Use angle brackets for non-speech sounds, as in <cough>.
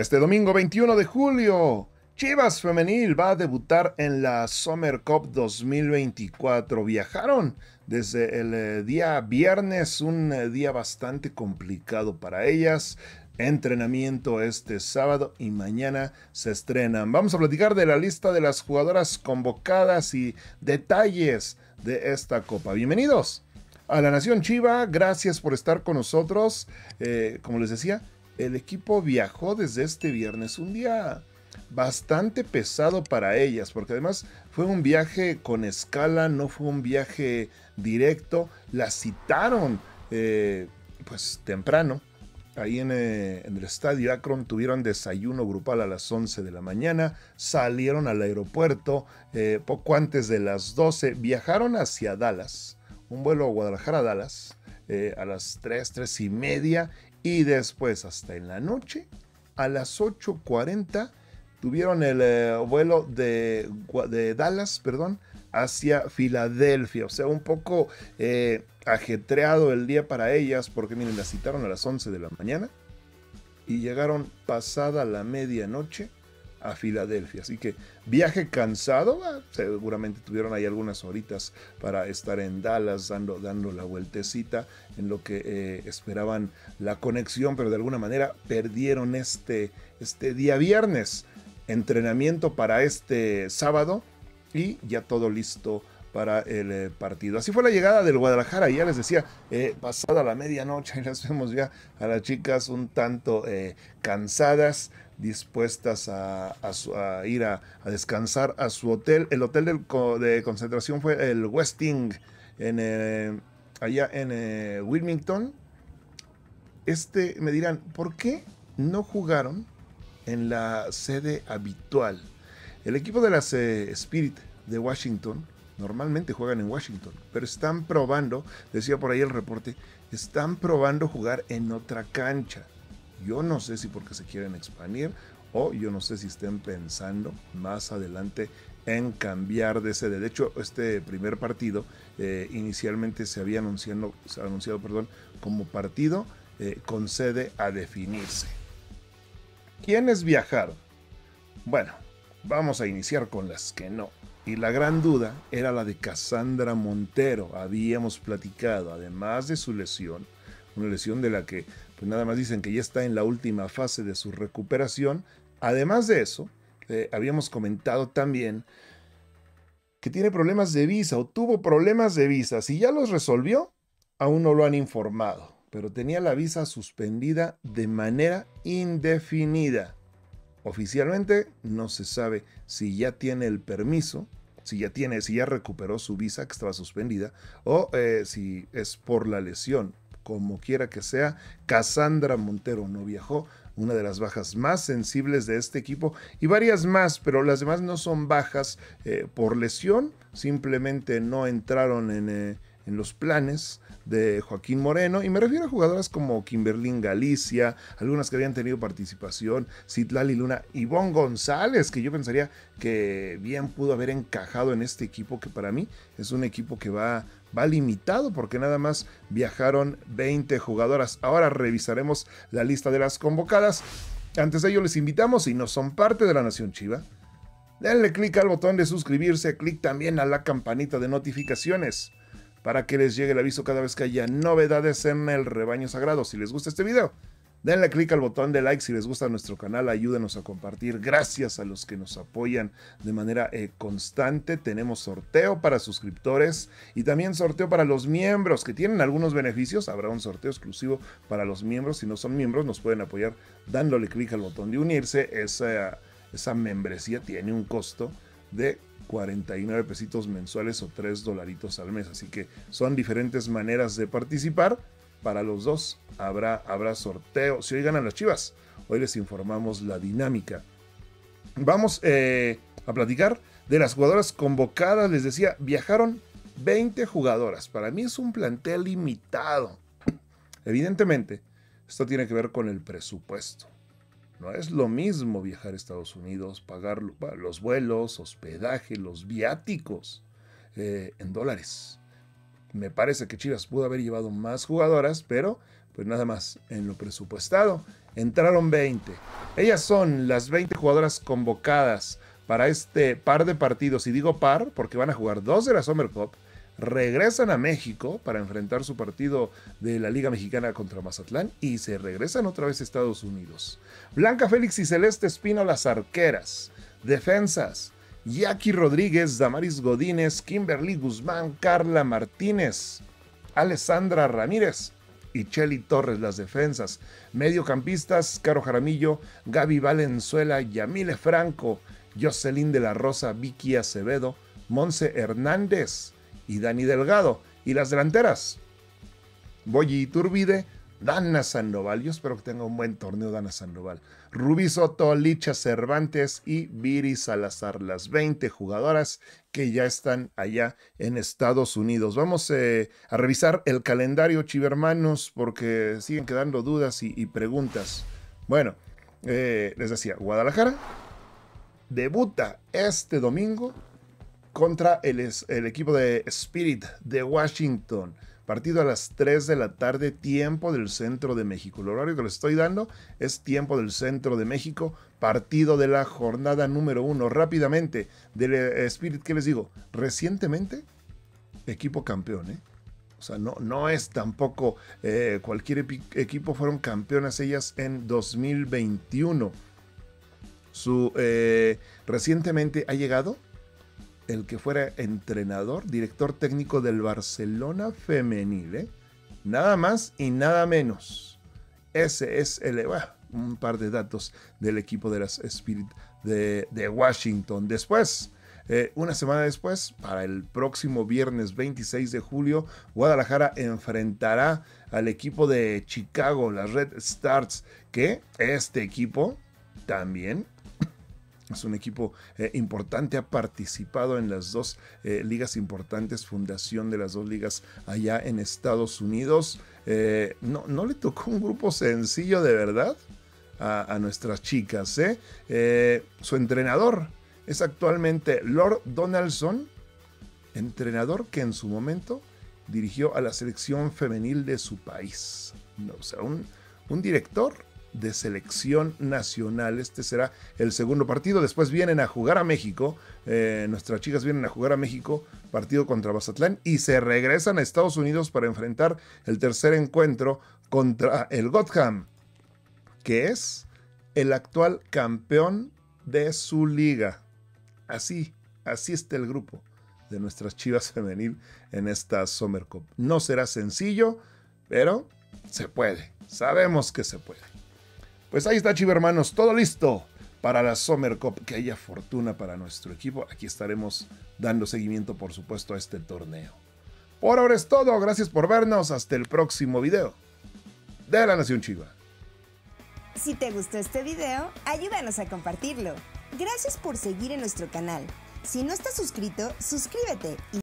Este domingo 21 de julio, Chivas Femenil va a debutar en la Summer Cup 2024. Viajaron desde el eh, día viernes, un eh, día bastante complicado para ellas. Entrenamiento este sábado y mañana se estrenan. Vamos a platicar de la lista de las jugadoras convocadas y detalles de esta copa. Bienvenidos a la Nación Chiva, gracias por estar con nosotros. Eh, como les decía, el equipo viajó desde este viernes, un día bastante pesado para ellas, porque además fue un viaje con escala, no fue un viaje directo, la citaron eh, pues temprano. Ahí eh, en, el estadio Akron tuvieron desayuno grupal a las 11 de la mañana, salieron al aeropuerto eh, poco antes de las 12, viajaron hacia Dallas, un vuelo a Guadalajara-Dallas, a las 3, 3 y media y después, hasta en la noche, a las 8.40, tuvieron el eh, vuelo de, de, Dallas, perdón, hacia Filadelfia. O sea, un poco eh, ajetreado el día para ellas, porque miren, las citaron a las 11 de la mañana y llegaron pasada la medianoche a Filadelfia. Así que viaje cansado, seguramente tuvieron ahí algunas horitas para estar en Dallas dando, dando la vueltecita en lo que eh, esperaban la conexión, pero de alguna manera perdieron este, este día viernes. Entrenamiento para este sábado y ya todo listo para el eh, partido. Así fue la llegada del Guadalajara, ya les decía, eh, pasada la medianoche, <laughs> y las vemos ya a las chicas un tanto cansadas, dispuestas a, ir a, descansar a su hotel. El hotel de concentración fue el Westing, en, eh, allá en eh, Wilmington. Este, me dirán, ¿por qué no jugaron en la sede habitual? El equipo de las eh, Spirit de Washington normalmente juegan en Washington, pero están probando, decía por ahí el reporte, están probando jugar en otra cancha. Yo no sé si porque se quieren expandir o yo no sé si estén pensando más adelante en cambiar de sede. De hecho, este primer partido eh, inicialmente se había anunciado, anunciado perdón, como partido eh, con sede a definirse. ¿Quiénes viajaron? Bueno, vamos a iniciar con las que no. Y la gran duda era la de Cassandra Montero. Habíamos platicado, además de su lesión, una lesión de la que pues nada más dicen que ya está en la última fase de su recuperación. Además de eso, eh, habíamos comentado también que tiene problemas de visa o tuvo problemas de visa. Si ya los resolvió, aún no lo han informado, pero tenía la visa suspendida de manera indefinida. Oficialmente no se sabe si ya tiene el permiso, si ya tiene, si ya recuperó su visa que estaba suspendida, o eh, si es por la lesión. Como quiera que sea, Cassandra Montero no viajó, una de las bajas más sensibles de este equipo y varias más, pero las demás no son bajas eh, por lesión, simplemente no entraron en, eh, en los planes de Joaquín Moreno, y me refiero a jugadoras como Kimberlín Galicia, algunas que habían tenido participación, Citlali Luna, Ivonne González, que yo pensaría que bien pudo haber encajado en este equipo, que para mí es un equipo que va, va limitado, porque nada más viajaron 20 jugadoras. Ahora revisaremos la lista de las convocadas. Antes de ello les invitamos, si no son parte de la Nación Chiva, denle clic al botón de suscribirse, clic también a la campanita de notificaciones para que les llegue el aviso cada vez que haya novedades en el rebaño sagrado. Si les gusta este video, denle clic al botón de like si les gusta nuestro canal, ayúdenos a compartir. Gracias a los que nos apoyan de manera eh, constante. Tenemos sorteo para suscriptores y también sorteo para los miembros que tienen algunos beneficios. Habrá un sorteo exclusivo para los miembros. Si no son miembros, nos pueden apoyar dándole clic al botón de unirse. Esa, esa membresía tiene un costo de 49 pesitos mensuales o 3 dolaritos al mes. Así que son diferentes maneras de participar. Para los dos habrá, habrá sorteo. Si hoy ganan las chivas, hoy les informamos la dinámica. Vamos eh, a platicar de las jugadoras convocadas. Les decía, viajaron 20 jugadoras. Para mí es un plantel limitado. Evidentemente, esto tiene que ver con el presupuesto. No es lo mismo viajar a Estados Unidos, pagar los vuelos, hospedaje, los viáticos eh, en dólares. Me parece que Chivas pudo haber llevado más jugadoras, pero pues nada más en lo presupuestado entraron 20. Ellas son las 20 jugadoras convocadas para este par de partidos. Y digo par porque van a jugar dos de la Summer Cup. Regresan a México para enfrentar su partido de la Liga Mexicana contra Mazatlán y se regresan otra vez a Estados Unidos. Blanca Félix y Celeste Espino, las arqueras. Defensas. Jackie Rodríguez, Damaris Godínez, Kimberly Guzmán, Carla Martínez, Alessandra Ramírez, y Chelly Torres las defensas. Mediocampistas, Caro Jaramillo, Gaby Valenzuela, Yamile Franco, Jocelyn de la Rosa, Vicky Acevedo, Monse Hernández y Dani Delgado. Y las delanteras, Boyi Turbide, Dana Sandoval. Yo espero que tenga un buen torneo Dana Sandoval. Rubí Soto, Licha Cervantes y Viri Salazar, las 20 jugadoras que ya están allá en Estados Unidos. Vamos eh, a revisar el calendario, chivermanos, porque siguen quedando dudas y, preguntas. Bueno, eh, les decía, Guadalajara debuta este domingo contra el, equipo de Spirit de Washington. Partido a las 3 de la tarde, tiempo del centro de México. El horario que les estoy dando es tiempo del centro de México, partido de la jornada número uno. Rápidamente, del eh, Spirit, ¿qué les digo? Recientemente, equipo campeón, ¿eh? O sea, no, no es tampoco eh, cualquier equipo, fueron campeonas ellas en 2021. Su, eh, recientemente ha llegado el que fuera entrenador, director técnico del Barcelona femenil, ¿eh? Nada más y nada menos. Ese es el, un par de datos del equipo de las Spirit de, Washington. Después, eh, una semana después, para el próximo viernes 26 de julio, Guadalajara enfrentará al equipo de Chicago, las Red Stars, que este equipo también es un equipo eh, importante, ha participado en las dos eh, ligas importantes, fundación de las dos ligas allá en Estados Unidos. Eh, no, no, le tocó un grupo sencillo de verdad a, nuestras chicas. su entrenador es actualmente Lord Donaldson, entrenador que en su momento dirigió a la selección femenil de su país. o sea, un director de selección nacional. Este será el segundo partido. Después vienen a jugar a México. Eh, nuestras chicas vienen a jugar a México, partido contra Mazatlán, y se regresan a Estados Unidos para enfrentar el tercer encuentro contra el Gotham, que es el actual campeón de su liga. Así, así está el grupo de nuestras chivas femenil en esta Summer Cup. No será sencillo, pero se puede. Sabemos que se puede. Pues ahí está, hermanos, todo listo para la Summer Cup. Que haya fortuna para nuestro equipo. Aquí estaremos dando seguimiento, por supuesto, a este torneo. Por ahora es todo. Gracias por vernos. Hasta el próximo video de la Nación Chiva. Si te gustó este video, ayúdanos a compartirlo. Gracias por seguir en nuestro canal. Si no estás suscrito, suscríbete y